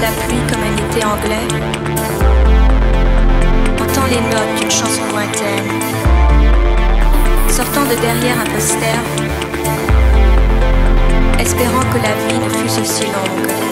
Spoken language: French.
la pluie comme un été anglais, entend les notes d'une chanson lointaine, sortant de derrière un poster, espérant que la vie ne fût aussi longue.